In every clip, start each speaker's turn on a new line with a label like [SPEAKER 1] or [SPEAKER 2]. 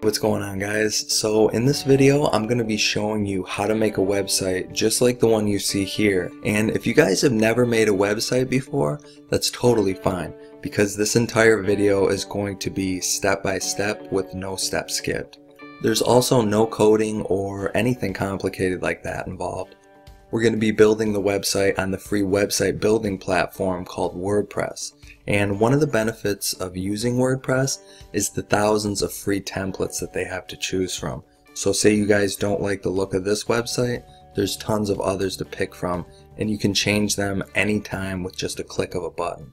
[SPEAKER 1] What's going on guys? So in this video I'm going to be showing you how to make a website just like the one you see here and if you guys have never made a website before that's totally fine because this entire video is going to be step by step with no step skipped. There's also no coding or anything complicated like that involved. We're going to be building the website on the free website building platform called WordPress. And one of the benefits of using WordPress is the thousands of free templates that they have to choose from. So say you guys don't like the look of this website, there's tons of others to pick from and you can change them anytime with just a click of a button.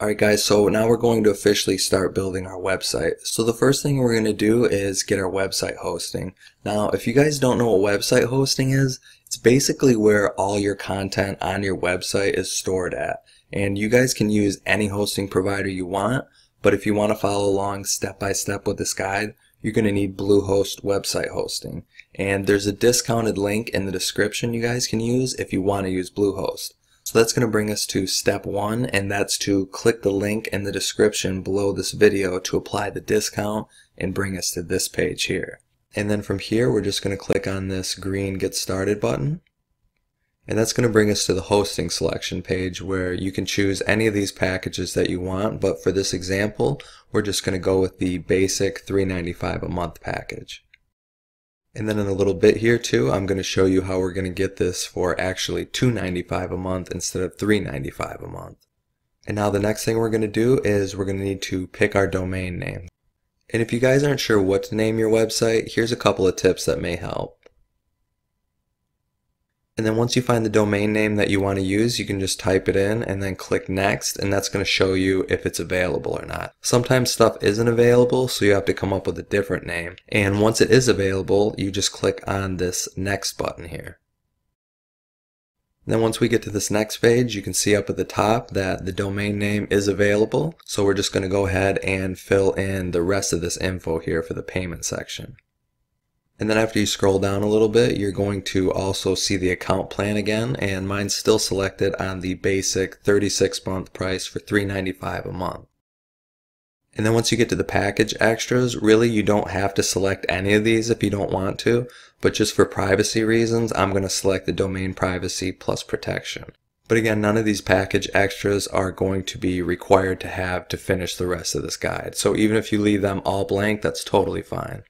[SPEAKER 1] Alright guys, so now we're going to officially start building our website. So the first thing we're going to do is get our website hosting. Now if you guys don't know what website hosting is, it's basically where all your content on your website is stored at. And you guys can use any hosting provider you want, but if you want to follow along step by step with this guide, you're going to need Bluehost website hosting. And there's a discounted link in the description you guys can use if you want to use Bluehost. So that's going to bring us to step one, and that's to click the link in the description below this video to apply the discount and bring us to this page here. And then from here, we're just going to click on this green Get Started button. And that's going to bring us to the hosting selection page where you can choose any of these packages that you want. But for this example, we're just going to go with the basic $3.95 a month package. And then in a little bit here too, I'm going to show you how we're going to get this for actually $2.95 a month instead of $3.95 a month. And now the next thing we're going to do is we're going to need to pick our domain name. And if you guys aren't sure what to name your website, here's a couple of tips that may help. And then once you find the domain name that you want to use, you can just type it in and then click next and that's going to show you if it's available or not. Sometimes stuff isn't available so you have to come up with a different name. And once it is available, you just click on this next button here. Then once we get to this next page, you can see up at the top that the domain name is available. So we're just going to go ahead and fill in the rest of this info here for the payment section. And then after you scroll down a little bit, you're going to also see the account plan again, and mine's still selected on the basic 36 month price for $3.95 a month. And then once you get to the package extras, really you don't have to select any of these if you don't want to, but just for privacy reasons, I'm going to select the domain privacy plus protection. But again, none of these package extras are going to be required to have to finish the rest of this guide. So even if you leave them all blank, that's totally fine.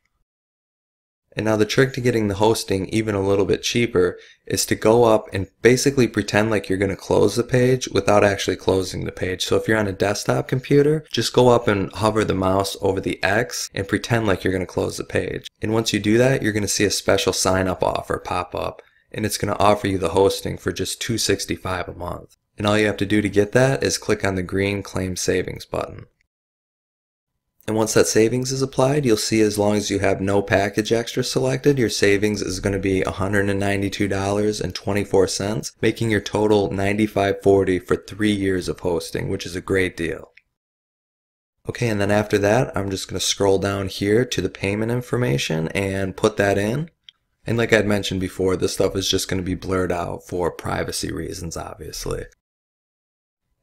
[SPEAKER 1] And now the trick to getting the hosting even a little bit cheaper is to go up and basically pretend like you're going to close the page without actually closing the page. So if you're on a desktop computer, just go up and hover the mouse over the X and pretend like you're going to close the page. And once you do that, you're going to see a special sign up offer pop up and it's going to offer you the hosting for just 265 a month. And all you have to do to get that is click on the green claim savings button. And once that savings is applied, you'll see as long as you have no package extra selected, your savings is going to be $192.24, making your total $95.40 for three years of hosting, which is a great deal. Okay, and then after that, I'm just going to scroll down here to the payment information and put that in. And like I'd mentioned before, this stuff is just going to be blurred out for privacy reasons, obviously.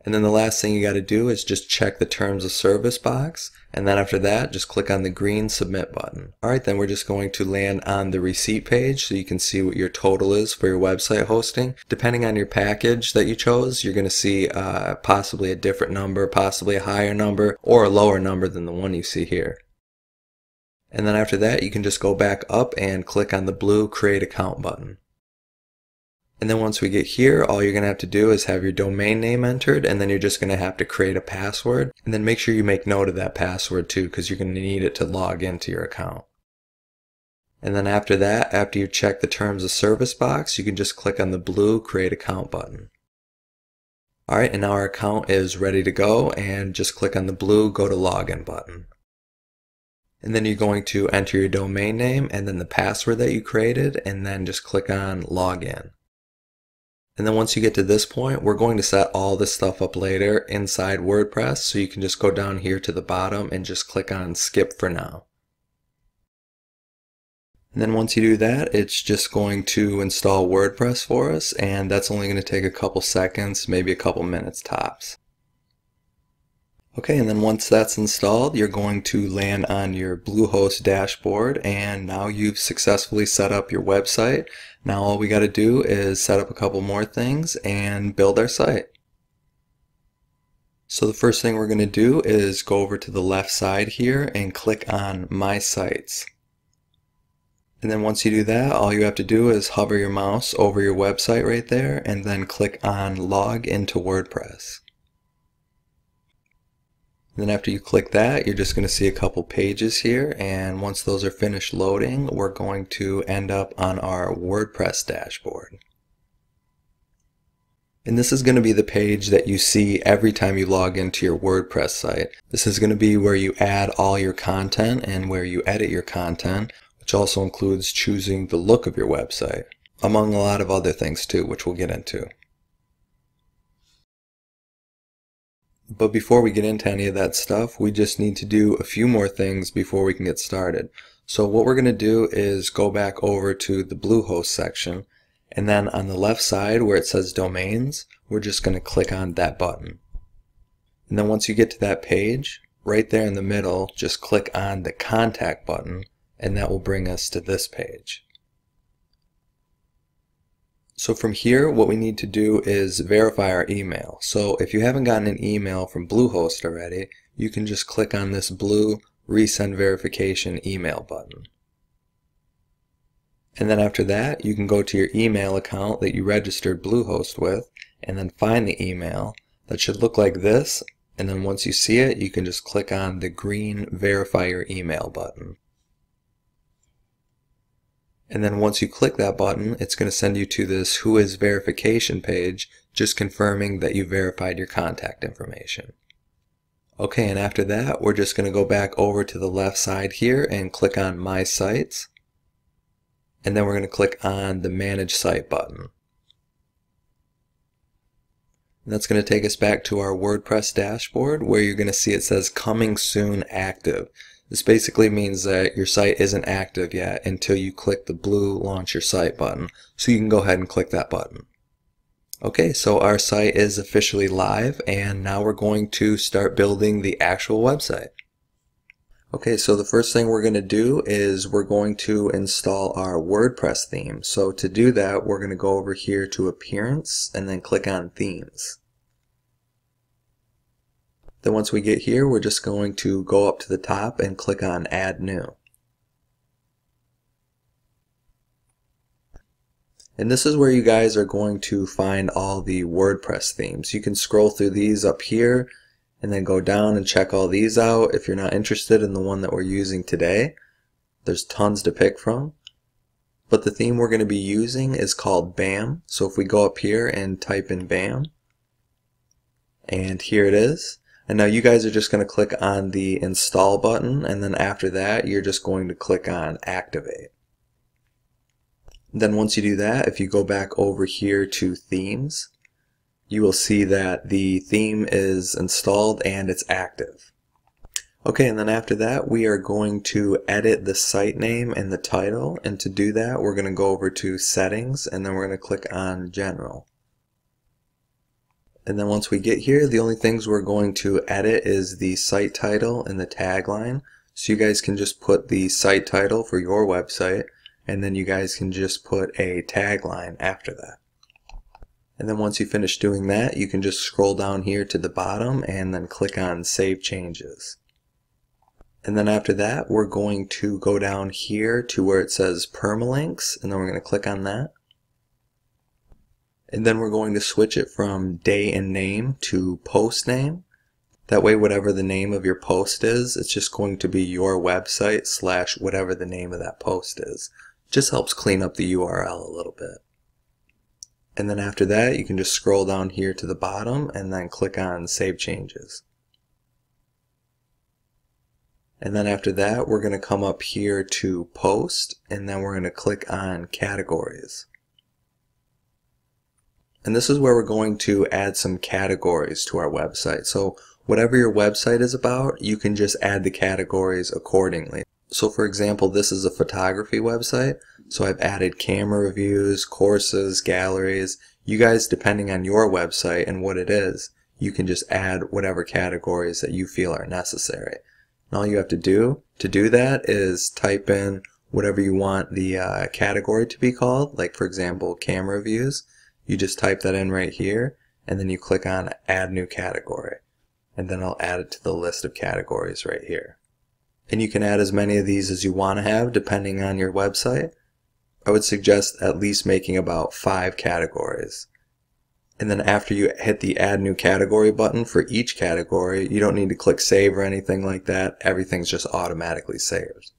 [SPEAKER 1] And then the last thing you got to do is just check the terms of service box. And then after that, just click on the green submit button. All right, then we're just going to land on the receipt page so you can see what your total is for your website hosting. Depending on your package that you chose, you're going to see uh, possibly a different number, possibly a higher number, or a lower number than the one you see here. And then after that, you can just go back up and click on the blue create account button. And then once we get here, all you're going to have to do is have your domain name entered, and then you're just going to have to create a password. And then make sure you make note of that password too, because you're going to need it to log into your account. And then after that, after you check the terms of service box, you can just click on the blue create account button. Alright, and now our account is ready to go, and just click on the blue go to login button. And then you're going to enter your domain name and then the password that you created, and then just click on login. And then once you get to this point, we're going to set all this stuff up later inside WordPress. So you can just go down here to the bottom and just click on skip for now. And then once you do that, it's just going to install WordPress for us. And that's only going to take a couple seconds, maybe a couple minutes tops. Okay, and then once that's installed, you're going to land on your Bluehost dashboard and now you've successfully set up your website. Now all we got to do is set up a couple more things and build our site. So the first thing we're going to do is go over to the left side here and click on My Sites. And then once you do that, all you have to do is hover your mouse over your website right there and then click on Log into WordPress. And then after you click that, you're just going to see a couple pages here. And once those are finished loading, we're going to end up on our WordPress dashboard. And this is going to be the page that you see every time you log into your WordPress site. This is going to be where you add all your content and where you edit your content, which also includes choosing the look of your website, among a lot of other things too, which we'll get into. But before we get into any of that stuff, we just need to do a few more things before we can get started. So what we're going to do is go back over to the Bluehost section, and then on the left side where it says domains, we're just going to click on that button. And then once you get to that page, right there in the middle, just click on the contact button, and that will bring us to this page. So from here, what we need to do is verify our email. So if you haven't gotten an email from Bluehost already, you can just click on this blue resend verification email button. And then after that, you can go to your email account that you registered Bluehost with and then find the email that should look like this. And then once you see it, you can just click on the green verify your email button. And then once you click that button, it's going to send you to this WHOIS verification page, just confirming that you verified your contact information. Okay, and after that, we're just going to go back over to the left side here and click on My Sites. And then we're going to click on the Manage Site button. And that's going to take us back to our WordPress dashboard where you're going to see it says Coming Soon Active. This basically means that your site isn't active yet until you click the blue launch your site button. So you can go ahead and click that button. Okay, so our site is officially live and now we're going to start building the actual website. Okay, so the first thing we're going to do is we're going to install our WordPress theme. So to do that, we're going to go over here to Appearance and then click on Themes. Then once we get here, we're just going to go up to the top and click on Add New. And this is where you guys are going to find all the WordPress themes. You can scroll through these up here and then go down and check all these out if you're not interested in the one that we're using today. There's tons to pick from. But the theme we're going to be using is called BAM. So if we go up here and type in BAM, and here it is. And now you guys are just going to click on the install button and then after that you're just going to click on activate. Then once you do that, if you go back over here to themes, you will see that the theme is installed and it's active. Okay, and then after that, we are going to edit the site name and the title. And to do that, we're going to go over to settings and then we're going to click on general. And then once we get here, the only things we're going to edit is the site title and the tagline. So you guys can just put the site title for your website, and then you guys can just put a tagline after that. And then once you finish doing that, you can just scroll down here to the bottom and then click on Save Changes. And then after that, we're going to go down here to where it says Permalinks, and then we're going to click on that. And then we're going to switch it from day and name to post name. That way, whatever the name of your post is, it's just going to be your website slash whatever the name of that post is. Just helps clean up the URL a little bit. And then after that, you can just scroll down here to the bottom and then click on Save Changes. And then after that, we're going to come up here to Post, and then we're going to click on Categories. And this is where we're going to add some categories to our website. So whatever your website is about, you can just add the categories accordingly. So for example, this is a photography website. So I've added camera reviews, courses, galleries. You guys, depending on your website and what it is, you can just add whatever categories that you feel are necessary. And all you have to do to do that is type in whatever you want the uh, category to be called, like for example camera views. You just type that in right here and then you click on add new category and then I'll add it to the list of categories right here. And you can add as many of these as you want to have depending on your website. I would suggest at least making about five categories. And then after you hit the add new category button for each category, you don't need to click save or anything like that. Everything's just automatically saved.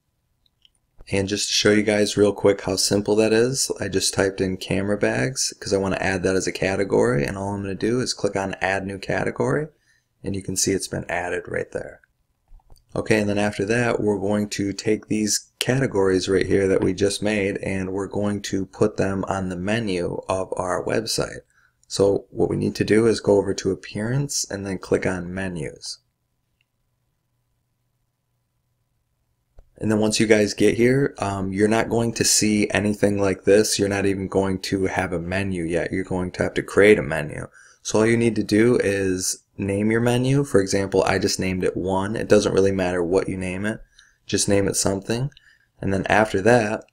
[SPEAKER 1] And just to show you guys real quick how simple that is, I just typed in camera bags because I want to add that as a category and all I'm going to do is click on add new category and you can see it's been added right there. Okay, and then after that, we're going to take these categories right here that we just made and we're going to put them on the menu of our website. So what we need to do is go over to Appearance and then click on Menus. And then once you guys get here, um, you're not going to see anything like this. You're not even going to have a menu yet. You're going to have to create a menu. So all you need to do is name your menu. For example, I just named it 1. It doesn't really matter what you name it. Just name it something. And then after that,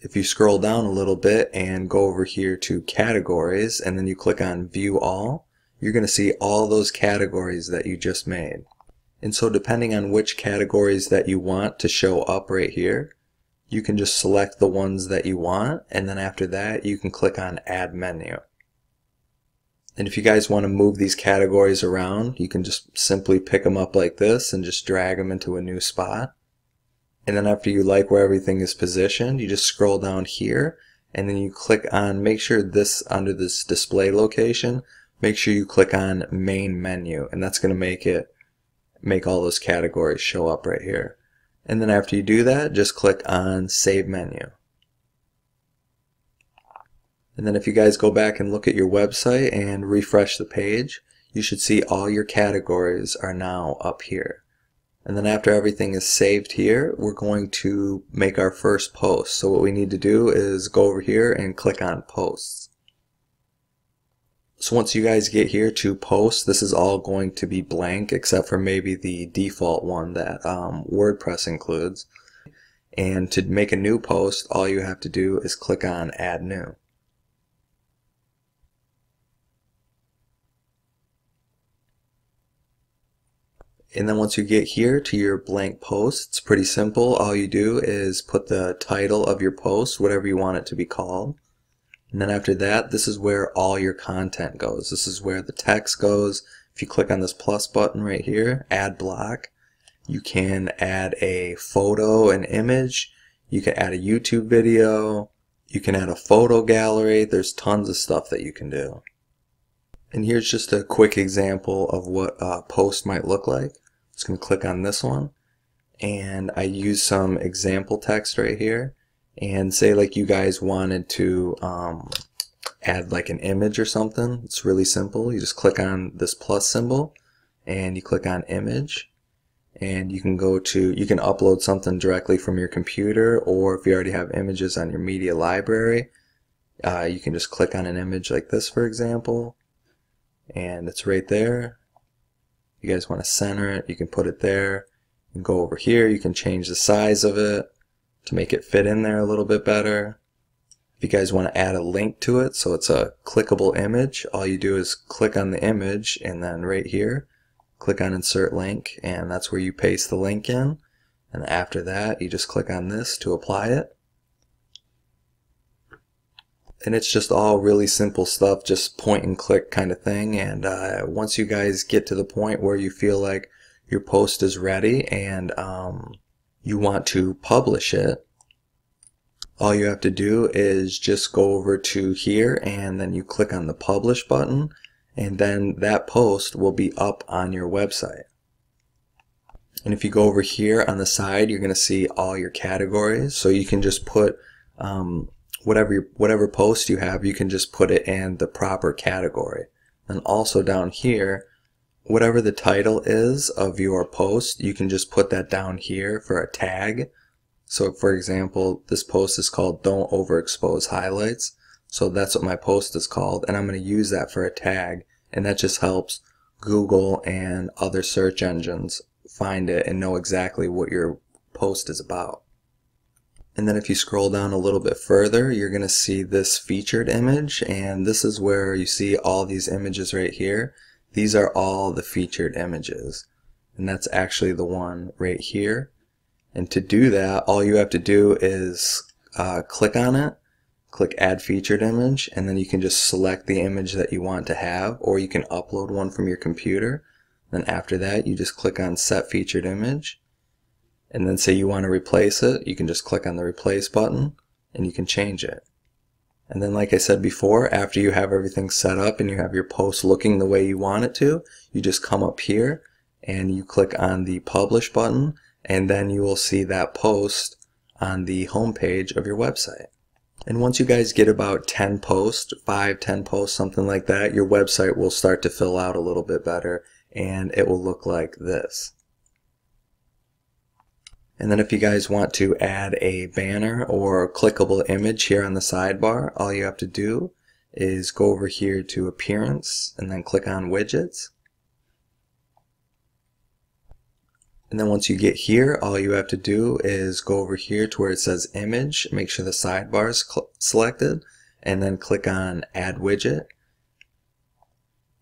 [SPEAKER 1] if you scroll down a little bit and go over here to categories and then you click on view all, you're going to see all those categories that you just made. And so depending on which categories that you want to show up right here, you can just select the ones that you want and then after that you can click on add menu. And if you guys want to move these categories around, you can just simply pick them up like this and just drag them into a new spot. And then after you like where everything is positioned, you just scroll down here and then you click on, make sure this under this display location, make sure you click on main menu and that's going to make it, make all those categories show up right here. And then after you do that, just click on save menu. And then if you guys go back and look at your website and refresh the page, you should see all your categories are now up here. And then after everything is saved here, we're going to make our first post. So what we need to do is go over here and click on posts. So once you guys get here to post, this is all going to be blank except for maybe the default one that um, WordPress includes. And to make a new post, all you have to do is click on add new. And then once you get here to your blank post, it's pretty simple. All you do is put the title of your post, whatever you want it to be called. And then after that, this is where all your content goes. This is where the text goes. If you click on this plus button right here, add block, you can add a photo, an image, you can add a YouTube video, you can add a photo gallery. There's tons of stuff that you can do. And here's just a quick example of what a post might look like. Just going to click on this one and I use some example text right here and say like you guys wanted to um, add like an image or something. It's really simple. You just click on this plus symbol and you click on image and you can go to you can upload something directly from your computer or if you already have images on your media library uh, you can just click on an image like this for example and it's right there you guys want to center it, you can put it there. and go over here, you can change the size of it to make it fit in there a little bit better. If you guys want to add a link to it, so it's a clickable image, all you do is click on the image and then right here, click on insert link and that's where you paste the link in. And after that, you just click on this to apply it and it's just all really simple stuff just point and click kind of thing and uh, once you guys get to the point where you feel like your post is ready and um, you want to publish it all you have to do is just go over to here and then you click on the publish button and then that post will be up on your website and if you go over here on the side you're going to see all your categories so you can just put um, whatever whatever post you have, you can just put it in the proper category. And also down here, whatever the title is of your post, you can just put that down here for a tag. So for example, this post is called Don't Overexpose Highlights. So that's what my post is called, and I'm going to use that for a tag, and that just helps Google and other search engines find it and know exactly what your post is about. And then if you scroll down a little bit further, you're going to see this featured image. And this is where you see all these images right here. These are all the featured images. And that's actually the one right here. And to do that, all you have to do is uh, click on it, click add featured image, and then you can just select the image that you want to have, or you can upload one from your computer. Then after that, you just click on set featured image and then say you want to replace it, you can just click on the replace button and you can change it. And then like I said before, after you have everything set up and you have your post looking the way you want it to, you just come up here and you click on the publish button and then you will see that post on the home page of your website. And once you guys get about 10 posts, 5, 10 posts, something like that, your website will start to fill out a little bit better and it will look like this. And then if you guys want to add a banner or clickable image here on the sidebar, all you have to do is go over here to appearance and then click on widgets. And then once you get here, all you have to do is go over here to where it says image, make sure the sidebar is selected, and then click on add widget.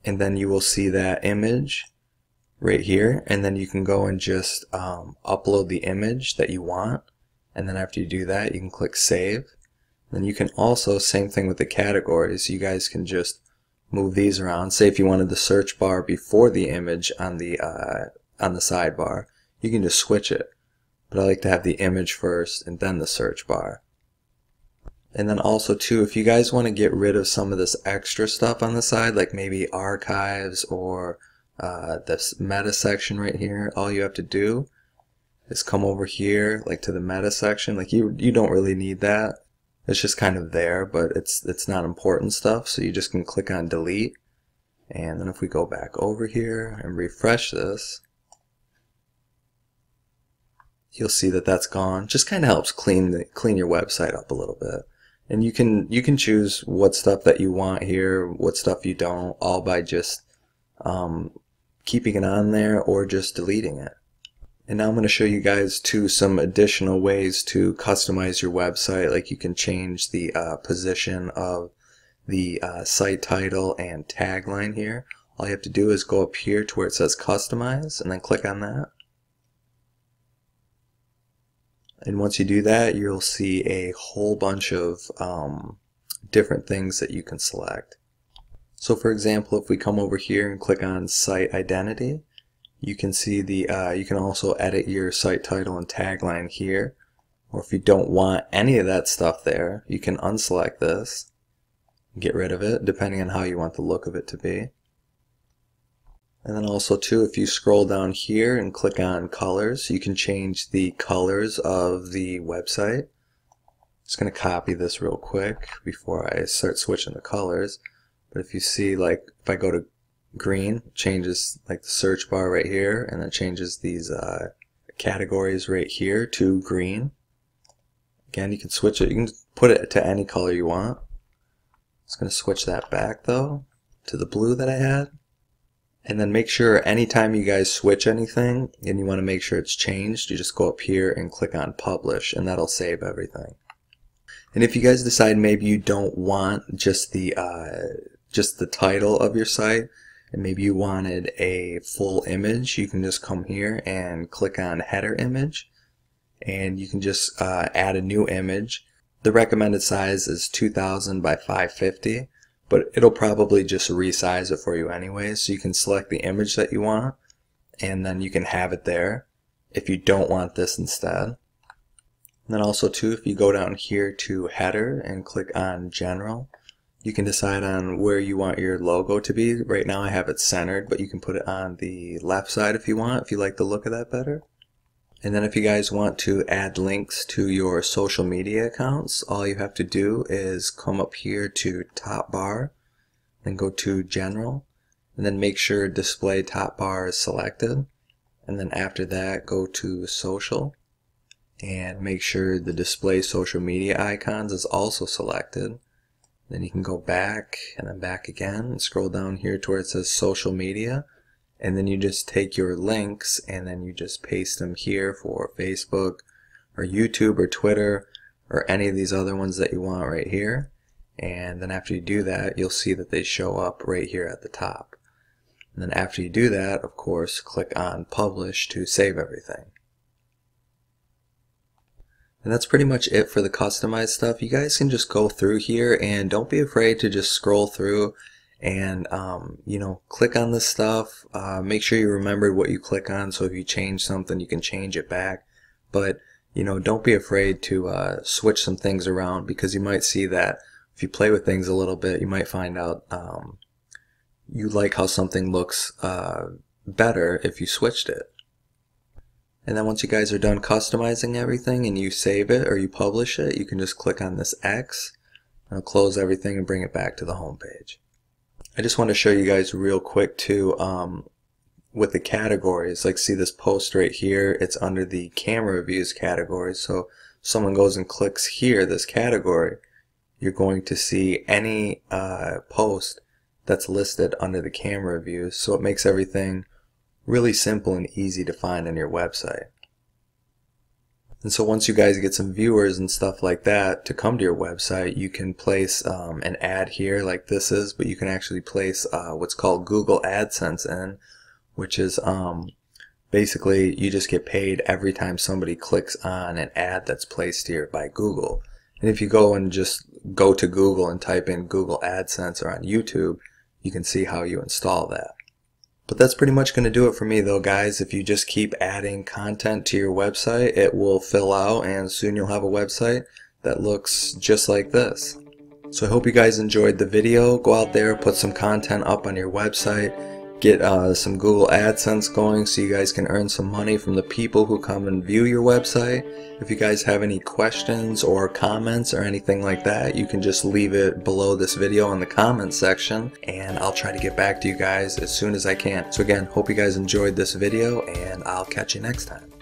[SPEAKER 1] And then you will see that image right here and then you can go and just um, upload the image that you want and then after you do that you can click save. Then you can also same thing with the categories you guys can just move these around. Say if you wanted the search bar before the image on the uh, on the sidebar you can just switch it. But I like to have the image first and then the search bar. And then also too if you guys want to get rid of some of this extra stuff on the side like maybe archives or uh, this meta section right here, all you have to do is come over here, like to the meta section. Like you, you don't really need that. It's just kind of there, but it's it's not important stuff. So you just can click on delete. And then if we go back over here and refresh this, you'll see that that's gone. Just kind of helps clean the clean your website up a little bit. And you can you can choose what stuff that you want here, what stuff you don't, all by just um, keeping it on there or just deleting it. And now I'm going to show you guys too some additional ways to customize your website. Like you can change the uh, position of the uh, site title and tagline here. All you have to do is go up here to where it says customize and then click on that. And once you do that, you'll see a whole bunch of um, different things that you can select. So for example, if we come over here and click on site identity, you can see the, uh, you can also edit your site title and tagline here. Or if you don't want any of that stuff there, you can unselect this, get rid of it, depending on how you want the look of it to be. And then also too, if you scroll down here and click on colors, you can change the colors of the website. Just going to copy this real quick before I start switching the colors. But if you see, like, if I go to green, changes like the search bar right here, and then changes these uh, categories right here to green. Again, you can switch it. You can put it to any color you want. It's going to switch that back though to the blue that I had. And then make sure anytime you guys switch anything and you want to make sure it's changed, you just go up here and click on publish and that'll save everything. And if you guys decide maybe you don't want just the uh, just the title of your site and maybe you wanted a full image, you can just come here and click on header image and you can just uh, add a new image. The recommended size is 2000 by 550 but it'll probably just resize it for you anyway so you can select the image that you want and then you can have it there if you don't want this instead. And then also too if you go down here to header and click on general you can decide on where you want your logo to be. Right now I have it centered, but you can put it on the left side if you want, if you like the look of that better. And then if you guys want to add links to your social media accounts, all you have to do is come up here to top bar, then go to general, and then make sure display top bar is selected. And then after that, go to social and make sure the display social media icons is also selected. Then you can go back and then back again and scroll down here to where it says social media. And then you just take your links and then you just paste them here for Facebook or YouTube or Twitter or any of these other ones that you want right here. And then after you do that you'll see that they show up right here at the top. And then after you do that of course click on publish to save everything and that's pretty much it for the customized stuff. You guys can just go through here and don't be afraid to just scroll through and um, you know click on this stuff. Uh, make sure you remembered what you click on. So if you change something you can change it back. But you know don't be afraid to uh, switch some things around because you might see that if you play with things a little bit, you might find out um, you like how something looks uh, better if you switched it. And then once you guys are done customizing everything and you save it or you publish it, you can just click on this X and it'll close everything and bring it back to the home page. I just want to show you guys real quick too um, with the categories. Like see this post right here, it's under the camera views category. So someone goes and clicks here, this category, you're going to see any uh, post that's listed under the camera views. So it makes everything really simple and easy to find on your website. And so once you guys get some viewers and stuff like that to come to your website, you can place um, an ad here like this is, but you can actually place uh, what's called Google AdSense in, which is um, basically you just get paid every time somebody clicks on an ad that's placed here by Google. And if you go and just go to Google and type in Google AdSense or on YouTube, you can see how you install that. But that's pretty much going to do it for me though guys. If you just keep adding content to your website, it will fill out and soon you'll have a website that looks just like this. So I hope you guys enjoyed the video. Go out there, put some content up on your website get uh, some Google AdSense going so you guys can earn some money from the people who come and view your website. If you guys have any questions or comments or anything like that, you can just leave it below this video in the comments section and I'll try to get back to you guys as soon as I can. So again, hope you guys enjoyed this video and I'll catch you next time.